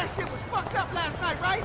That shit was fucked up last night, right?